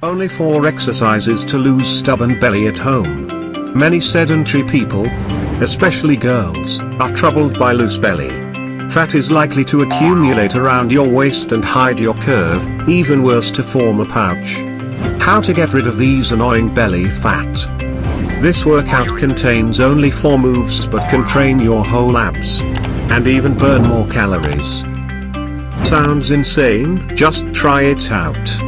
Only 4 exercises to lose stubborn belly at home. Many sedentary people, especially girls, are troubled by loose belly. Fat is likely to accumulate around your waist and hide your curve, even worse to form a pouch. How to get rid of these annoying belly fat? This workout contains only 4 moves but can train your whole abs. And even burn more calories. Sounds insane? Just try it out.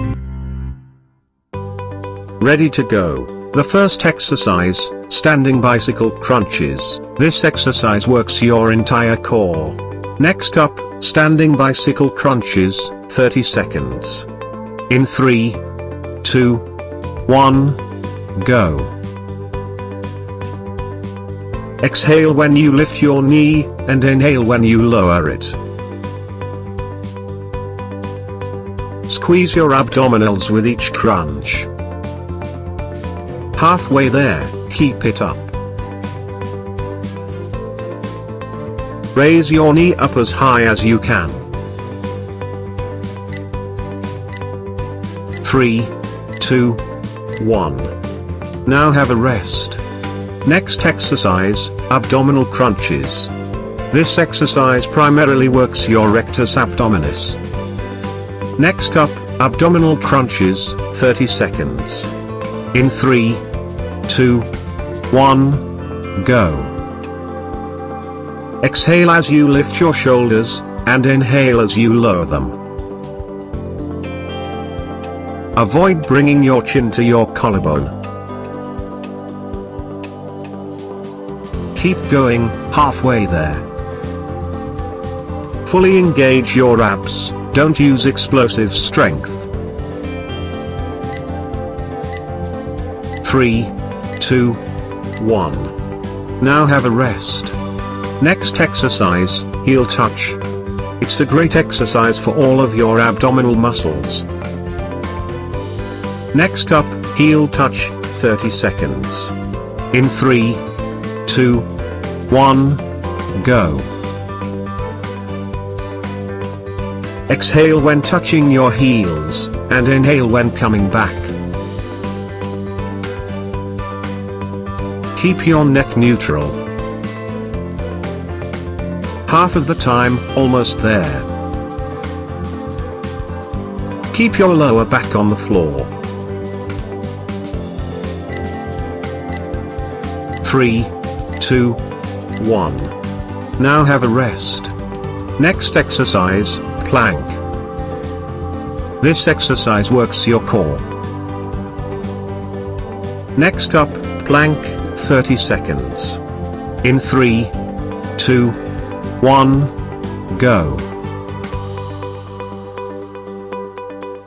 Ready to go. The first exercise, standing bicycle crunches. This exercise works your entire core. Next up, standing bicycle crunches, 30 seconds. In 3, 2, 1, go. Exhale when you lift your knee, and inhale when you lower it. Squeeze your abdominals with each crunch. Halfway there, keep it up. Raise your knee up as high as you can. 3, 2, 1. Now have a rest. Next exercise, abdominal crunches. This exercise primarily works your rectus abdominis. Next up, abdominal crunches, 30 seconds. In 3, 2, 1, go. Exhale as you lift your shoulders, and inhale as you lower them. Avoid bringing your chin to your collarbone. Keep going, halfway there. Fully engage your abs, don't use explosive strength. 3, 2, 1. Now have a rest. Next exercise, heel touch. It's a great exercise for all of your abdominal muscles. Next up, heel touch, 30 seconds. In 3, 2, 1, go. Exhale when touching your heels, and inhale when coming back. Keep your neck neutral. Half of the time, almost there. Keep your lower back on the floor. 3, 2, 1. Now have a rest. Next exercise, plank. This exercise works your core. Next up, plank, 30 seconds. In 3, 2, 1, go.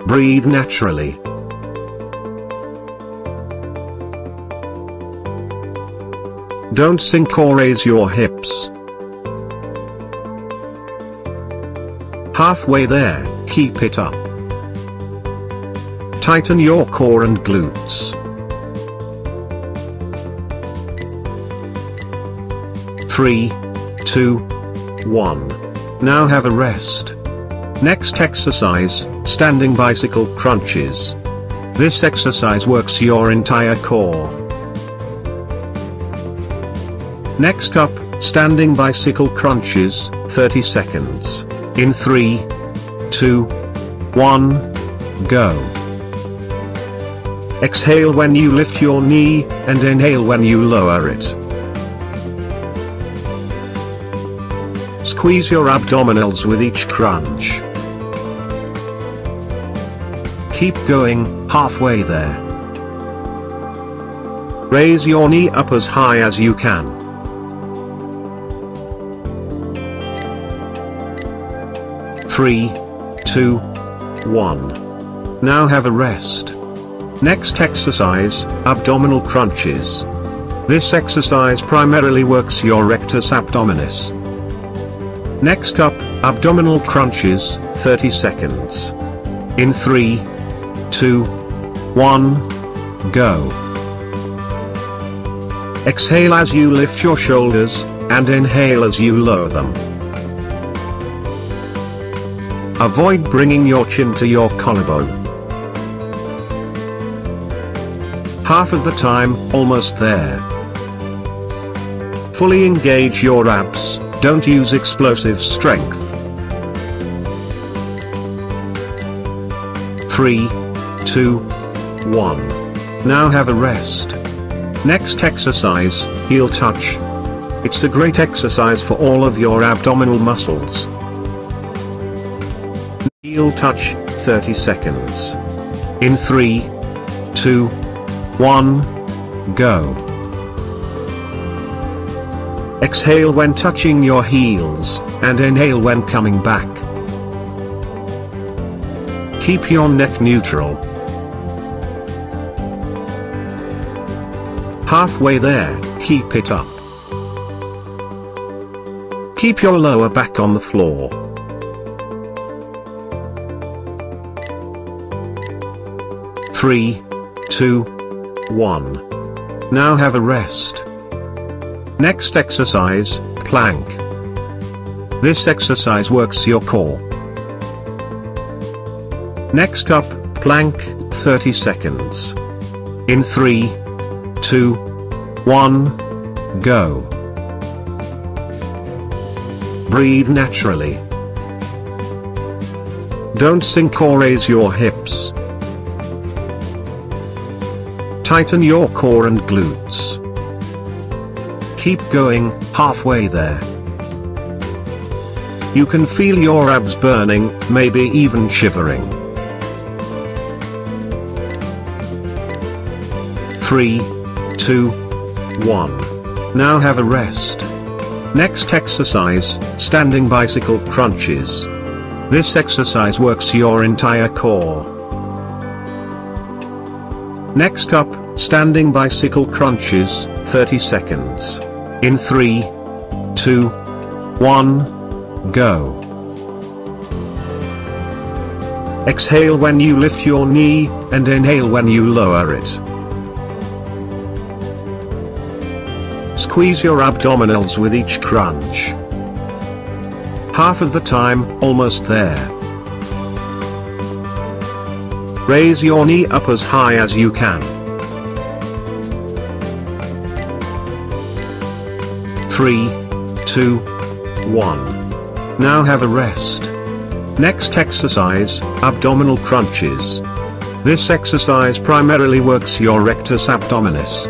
Breathe naturally. Don't sink or raise your hips. Halfway there, keep it up. Tighten your core and glutes. 3, 2, 1. Now have a rest. Next exercise, standing bicycle crunches. This exercise works your entire core. Next up, standing bicycle crunches, 30 seconds. In 3, 2, 1, go. Exhale when you lift your knee, and inhale when you lower it. Squeeze your abdominals with each crunch. Keep going, halfway there. Raise your knee up as high as you can. Three, two, one. Now have a rest. Next exercise, abdominal crunches. This exercise primarily works your rectus abdominis. Next up, abdominal crunches, 30 seconds. In 3, 2, 1, go. Exhale as you lift your shoulders, and inhale as you lower them. Avoid bringing your chin to your collarbone. Half of the time, almost there. Fully engage your abs, don't use explosive strength. 3, 2, 1. Now have a rest. Next exercise, heel touch. It's a great exercise for all of your abdominal muscles. Heel touch, 30 seconds. In 3, 2, 1, go. Exhale when touching your heels, and inhale when coming back. Keep your neck neutral. Halfway there, keep it up. Keep your lower back on the floor. Three, two, one. Now have a rest. Next exercise, plank. This exercise works your core. Next up, plank, 30 seconds. In 3, 2, 1, go. Breathe naturally. Don't sink or raise your hips. Tighten your core and glutes. Keep going, halfway there. You can feel your abs burning, maybe even shivering. 3, 2, 1. Now have a rest. Next exercise, standing bicycle crunches. This exercise works your entire core. Next up, standing bicycle crunches, 30 seconds. In 3, 2, 1, go. Exhale when you lift your knee, and inhale when you lower it. Squeeze your abdominals with each crunch. Half of the time, almost there. Raise your knee up as high as you can. 3, 2, 1. Now have a rest. Next exercise, abdominal crunches. This exercise primarily works your rectus abdominis.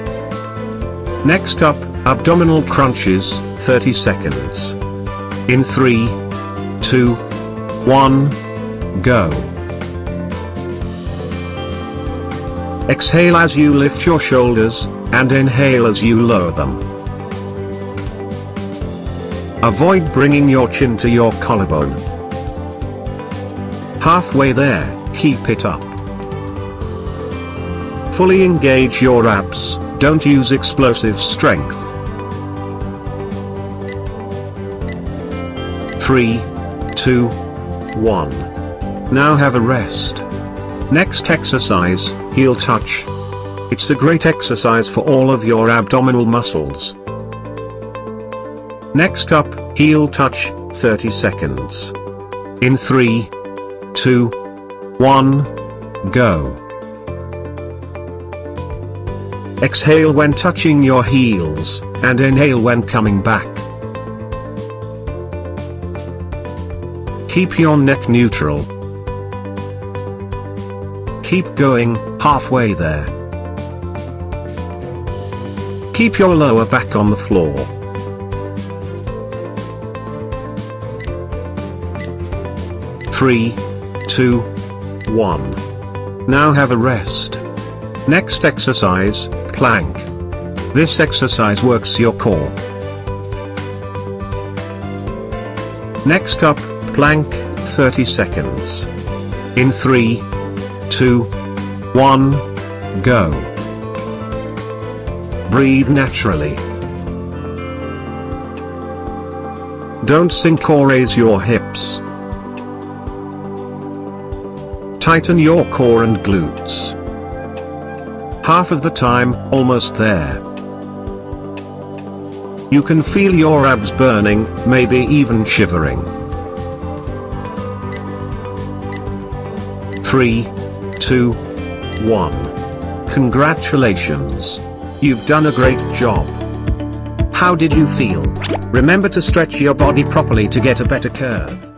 Next up, abdominal crunches, 30 seconds. In 3, 2, 1, go. Exhale as you lift your shoulders, and inhale as you lower them. Avoid bringing your chin to your collarbone. Halfway there, keep it up. Fully engage your abs, don't use explosive strength. 3, 2, 1. Now have a rest. Next exercise, heel touch. It's a great exercise for all of your abdominal muscles. Next up, heel touch, 30 seconds. In 3, 2, 1, go. Exhale when touching your heels, and inhale when coming back. Keep your neck neutral. Keep going, halfway there. Keep your lower back on the floor. Three, two, one. Now have a rest. Next exercise, plank. This exercise works your core. Next up, plank, 30 seconds. In 3, 2, 1, go. Breathe naturally. Don't sink or raise your hips. Tighten your core and glutes. Half of the time, almost there. You can feel your abs burning, maybe even shivering. 3, 2, 1. Congratulations. You've done a great job. How did you feel? Remember to stretch your body properly to get a better curve.